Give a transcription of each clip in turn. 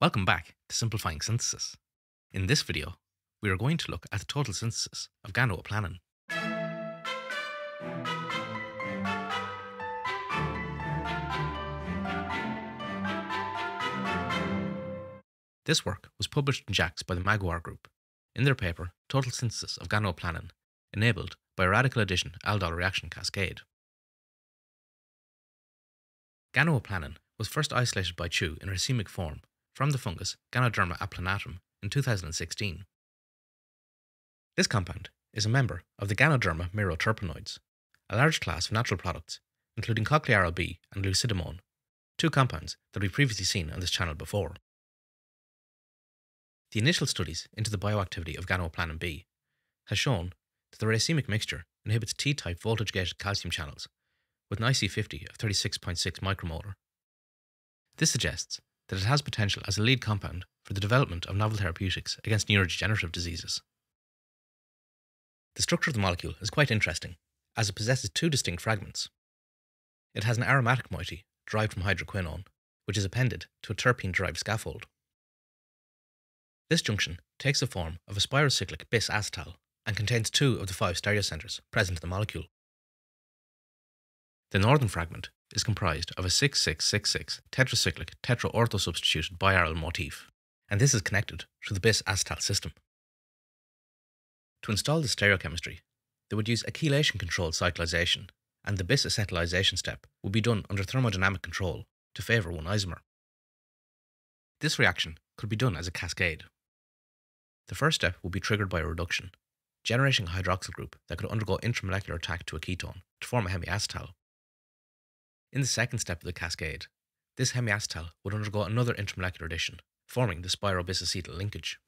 Welcome back to Simplifying Synthesis. In this video, we are going to look at the total synthesis of ganoapplanin. This work was published in JACS by the Magauer Group in their paper Total Synthesis of Ganoapplanin, enabled by a radical addition aldol reaction cascade. Ganoapplanin was first isolated by Chu in racemic form from the fungus Ganoderma applanatum in 2016. This compound is a member of the Ganoderma meroterpenoids, a large class of natural products, including cochlearol B and lucidumone, two compounds that we've previously seen on this channel before. The initial studies into the bioactivity of ganoapplanin B has shown that the racemic mixture inhibits T-type voltage-gated calcium channels with an IC50 of 36.6 micromolar. This suggests that it has potential as a lead compound for the development of novel therapeutics against neurodegenerative diseases. The structure of the molecule is quite interesting, as it possesses two distinct fragments. It has an aromatic moiety derived from hydroquinone, which is appended to a terpene derived scaffold. This junction takes the form of a spirocyclic bis acetal and contains two of the five stereocenters present in the molecule. The northern fragment is comprised of a 6666 tetracyclic tetraorthosubstituted biaryl motif, and this is connected through the bis acetal system. To install the stereochemistry, they would use a chelation controlled cyclization, and the bis acetalization step would be done under thermodynamic control to favour one isomer. This reaction could be done as a cascade. The first step would be triggered by a reduction, generating a hydroxyl group that could undergo intramolecular attack to a ketone to form a hemiacetal. In the second step of the cascade, this hemiacetal would undergo another intramolecular addition, forming the spirobisacetal linkage.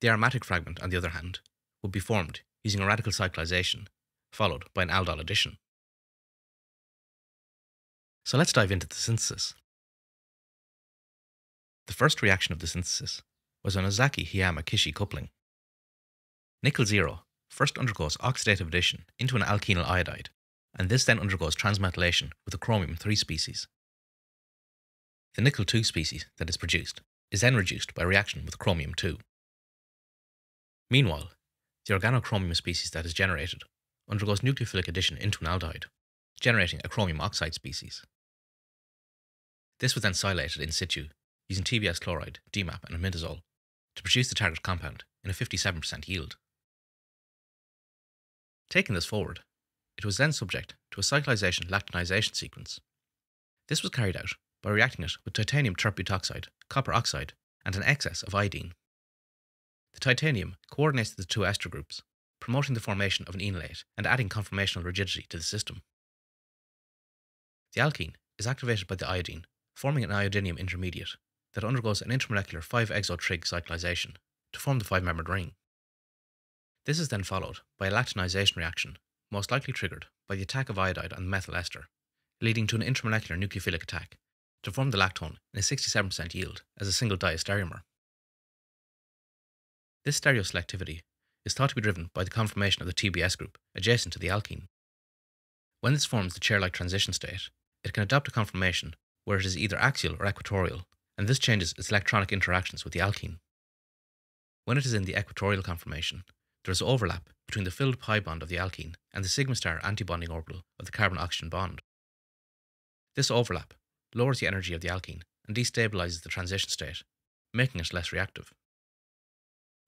The aromatic fragment, on the other hand, would be formed using a radical cyclization, followed by an aldol addition. So let's dive into the synthesis. The first reaction of the synthesis was an Nozaki-Hiyama Kishi coupling. Nickel zero first undergoes oxidative addition into an alkenyl iodide, and this then undergoes transmetallation with the chromium 3 species. The nickel 2 species that is produced is then reduced by reaction with chromium 2. Meanwhile, the organochromium species that is generated undergoes nucleophilic addition into an aldehyde, generating a chromium oxide species. This was then silylated in situ using TBS chloride, DMAP, and imidazole to produce the target compound in a 57% yield. Taking this forward, it was then subject to a cyclization lactonization sequence. This was carried out by reacting it with titanium tert-butoxide, copper oxide, and an excess of iodine. The titanium coordinates the two ester groups, promoting the formation of an enolate and adding conformational rigidity to the system. The alkene is activated by the iodine, forming an iodonium intermediate that undergoes an intramolecular 5-exotrig cyclization to form the five-membered ring. This is then followed by a lactonization reaction, most likely triggered by the attack of iodide on the methyl ester, leading to an intramolecular nucleophilic attack to form the lactone in a 67% yield as a single diastereomer. This stereoselectivity is thought to be driven by the conformation of the TBS group adjacent to the alkene. When this forms the chair-like transition state, it can adopt a conformation where it is either axial or equatorial, and this changes its electronic interactions with the alkene. When it is in the equatorial conformation, there is overlap between the filled pi bond of the alkene and the sigma star antibonding orbital of the carbon oxygen bond. This overlap lowers the energy of the alkene and destabilizes the transition state, making it less reactive.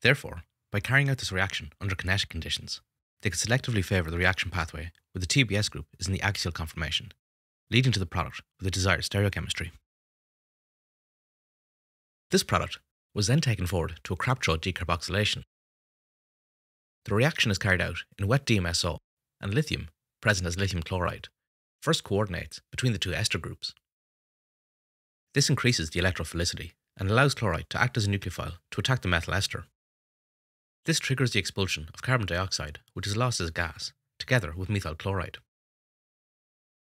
Therefore, by carrying out this reaction under kinetic conditions, they could selectively favour the reaction pathway where the TBS group is in the axial conformation, leading to the product with the desired stereochemistry. This product was then taken forward to a Krapcho decarboxylation the reaction is carried out in wet DMSO, and lithium, present as lithium chloride, first coordinates between the two ester groups. This increases the electrophilicity and allows chloride to act as a nucleophile to attack the methyl ester. This triggers the expulsion of carbon dioxide, which is lost as a gas, together with methyl chloride.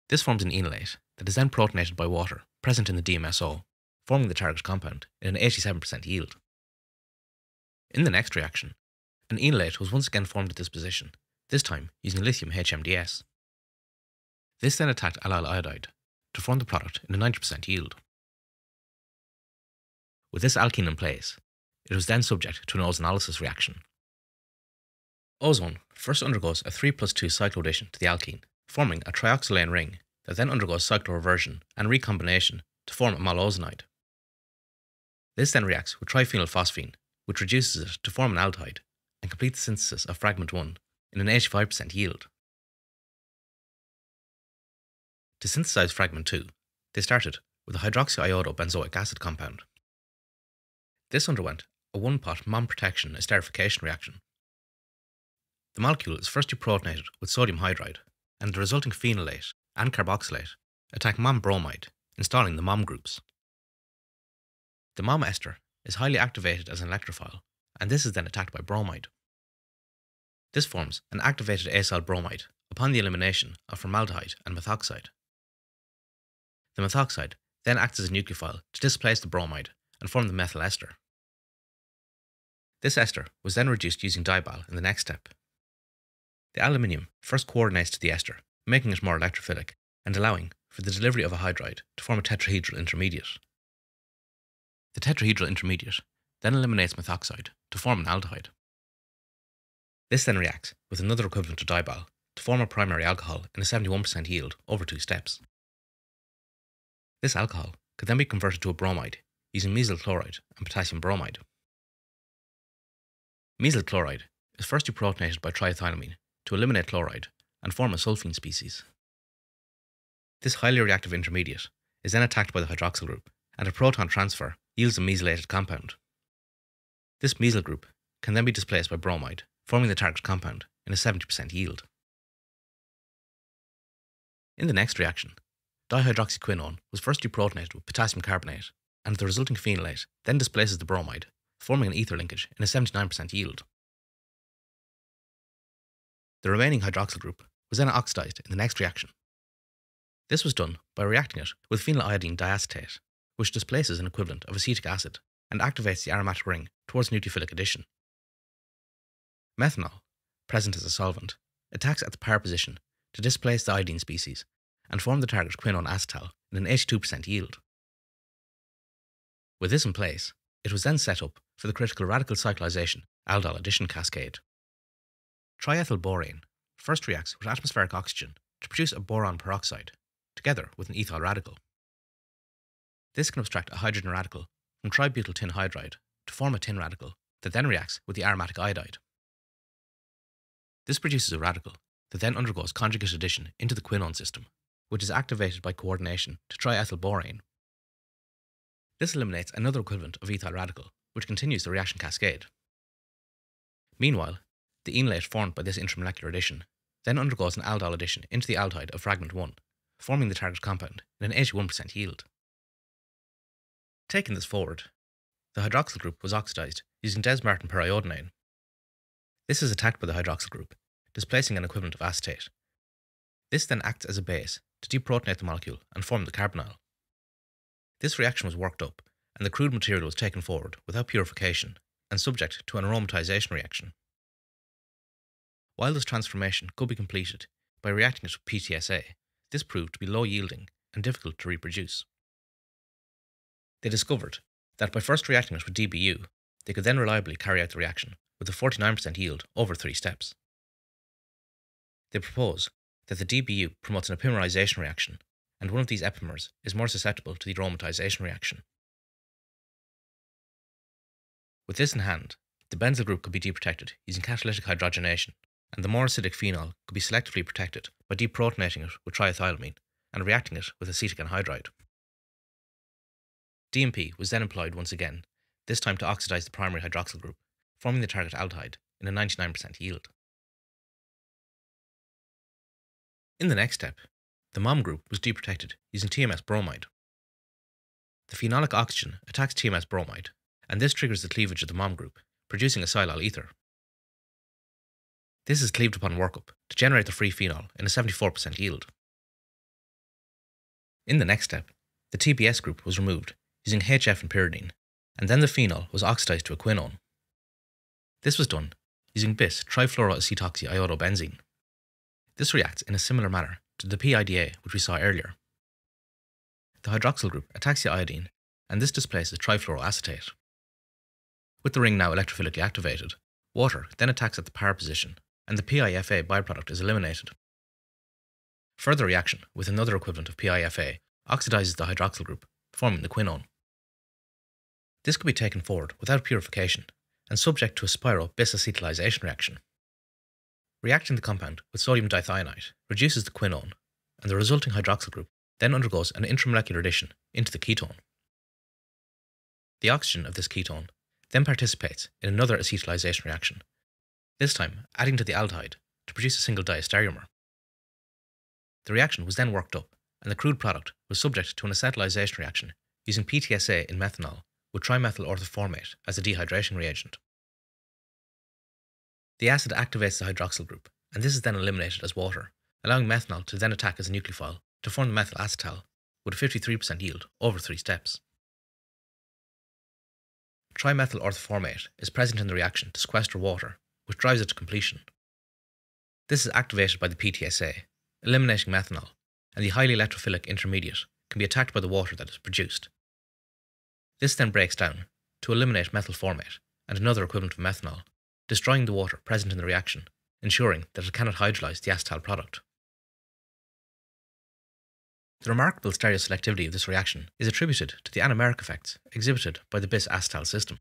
This forms an enolate that is then protonated by water present in the DMSO, forming the target compound in an 87% yield. In the next reaction, an enolate was once again formed at this position, this time using lithium HMDS. This then attacked allyl iodide to form the product in a 90% yield. With this alkene in place, it was then subject to an ozonolysis reaction. Ozone first undergoes a 3 plus 2 cycloaddition to the alkene, forming a trioxolane ring that then undergoes cycloreversion and recombination to form a molozonide. This then reacts with triphenylphosphine, which reduces it to form an aldehyde and complete the synthesis of fragment 1 in an 85% yield. To synthesize fragment 2, they started with a hydroxyisobenzoic acid compound. This underwent a one-pot Mom protection esterification reaction. The molecule is first deprotonated with sodium hydride, and the resulting phenolate and carboxylate attack Mom bromide, installing the Mom groups. The Mom ester is highly activated as an electrophile, and this is then attacked by bromide. This forms an activated acyl bromide upon the elimination of formaldehyde and methoxide. The methoxide then acts as a nucleophile to displace the bromide and form the methyl ester. This ester was then reduced using Dibal in the next step. The aluminium first coordinates to the ester, making it more electrophilic and allowing for the delivery of a hydride to form a tetrahedral intermediate. The tetrahedral intermediate then eliminates methoxide to form an aldehyde. This then reacts with another equivalent of Dibal to form a primary alcohol in a 71% yield over two steps. This alcohol could then be converted to a bromide using mesyl chloride and potassium bromide. Mesyl chloride is first deprotonated by triethylamine to eliminate chloride and form a sulfene species. This highly reactive intermediate is then attacked by the hydroxyl group, and a proton transfer yields a mesylated compound. This mesyl group can then be displaced by bromide, forming the target compound in a 70% yield. In the next reaction, dihydroxyquinone was first deprotonated with potassium carbonate, and the resulting phenolate then displaces the bromide forming an ether linkage in a 79% yield. The remaining hydroxyl group was then oxidized in the next reaction. This was done by reacting it with phenyliodine diacetate, which displaces an equivalent of acetic acid and activates the aromatic ring towards nucleophilic addition. Methanol, present as a solvent, attacks at the par position to displace the iodine species and form the target quinone acetal in an 82% yield. With this in place, it was then set up for the critical radical cyclization aldol addition cascade. Triethylborane first reacts with atmospheric oxygen to produce a boron peroxide, together with an ethyl radical. This can abstract a hydrogen radical from tributyl tin hydride to form a tin radical that then reacts with the aromatic iodide. This produces a radical that then undergoes conjugate addition into the quinone system, which is activated by coordination to triethylborane this eliminates another equivalent of ethyl radical, which continues the reaction cascade. Meanwhile, the enolate formed by this intramolecular addition then undergoes an aldol addition into the aldehyde of fragment 1, forming the target compound in an 81% yield. Taking this forward, the hydroxyl group was oxidized using Dess-Martin periodinane. This is attacked by the hydroxyl group, displacing an equivalent of acetate. This then acts as a base to deprotonate the molecule and form the carbonyl. This reaction was worked up, and the crude material was taken forward without purification and subject to an aromatization reaction. While this transformation could be completed by reacting it with PTSA, this proved to be low yielding and difficult to reproduce. They discovered that by first reacting it with DBU, they could then reliably carry out the reaction with a 49% yield over three steps. They propose that the DBU promotes an epimerization reaction and one of these epimers is more susceptible to the aromatization reaction. With this in hand, the benzyl group could be deprotected using catalytic hydrogenation, and the more acidic phenol could be selectively protected by deprotonating it with triethylamine and reacting it with acetic anhydride. DMP was then employed once again, this time to oxidize the primary hydroxyl group, forming the target aldehyde in a 99% yield. In the next step, the MOM group was deprotected using TMS bromide. The phenolic oxygen attacks TMS bromide, and this triggers the cleavage of the MOM group, producing a silyl ether. This is cleaved upon workup to generate the free phenol in a 74% yield. In the next step, the TBS group was removed using HF and pyridine, and then the phenol was oxidized to a quinone. This was done using bis trifluoroacetoxyiodo This reacts in a similar manner to the PIDA which we saw earlier. The hydroxyl group attacks the iodine and this displaces trifluoroacetate. With the ring now electrophilically activated, water then attacks at the para position, and the PIFA byproduct is eliminated. Further reaction with another equivalent of PIFA oxidizes the hydroxyl group, forming the quinone. This could be taken forward without purification and subject to a spiro bisacetalization reaction. Reacting the compound with sodium dithionite reduces the quinone, and the resulting hydroxyl group then undergoes an intramolecular addition into the ketone. The oxygen of this ketone then participates in another acetalization reaction, this time adding to the aldehyde to produce a single diastereomer. The reaction was then worked up, and the crude product was subject to an acetalization reaction using PTSA in methanol with trimethyl orthoformate as a dehydration reagent. The acid activates the hydroxyl group, and this is then eliminated as water, allowing methanol to then attack as a nucleophile to form the methyl acetal with a 53% yield over three steps. Trimethyl orthoformate is present in the reaction to sequester water, which drives it to completion. This is activated by the PTSA, eliminating methanol, and the highly electrophilic intermediate can be attacked by the water that is produced. This then breaks down to eliminate methyl formate and another equivalent of methanol, destroying the water present in the reaction, ensuring that it cannot hydrolyze the acetal product. The remarkable stereoselectivity of this reaction is attributed to the anomeric effects exhibited by the bis-acetal system.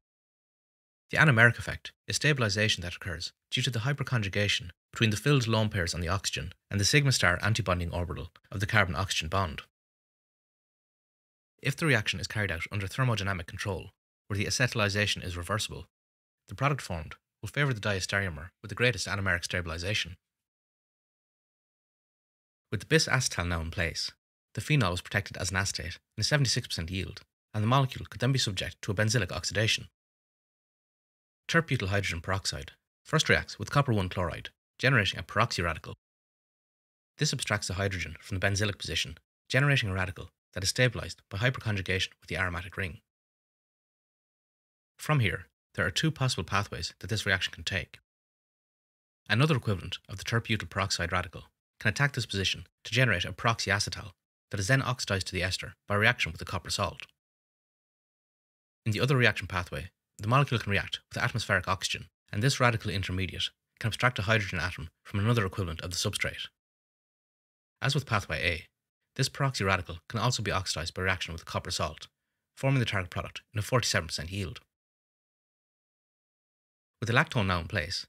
The anomeric effect is stabilization that occurs due to the hyperconjugation between the filled lone pairs on the oxygen and the sigma star antibonding orbital of the carbon oxygen bond. If the reaction is carried out under thermodynamic control, where the acetalization is reversible, the product formed will favour the diastereomer with the greatest anomeric stabilization. With the bis acetal now in place, the phenol was protected as an acetate in a 76% yield, and the molecule could then be subject to a benzylic oxidation. Tert-butyl hydrogen peroxide first reacts with copper 1 chloride, generating a peroxy radical. This abstracts the hydrogen from the benzylic position, generating a radical that is stabilized by hyperconjugation with the aromatic ring. From here, there are two possible pathways that this reaction can take. Another equivalent of the tert-butyl peroxide radical can attack this position to generate a peroxyacetal that is then oxidized to the ester by reaction with the copper salt. In the other reaction pathway, the molecule can react with atmospheric oxygen, and this radical intermediate can abstract a hydrogen atom from another equivalent of the substrate. As with pathway A, this peroxy radical can also be oxidized by reaction with copper salt, forming the target product in a 47% yield. With the lactone now in place,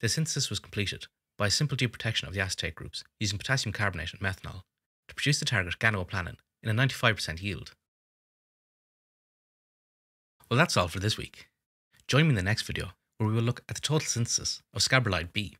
the synthesis was completed by a simple deprotection of the acetate groups using potassium carbonate and methanol to produce the target ganoapplanin in a 95% yield. Well, that's all for this week. Join me in the next video where we will look at the total synthesis of scabrolide B.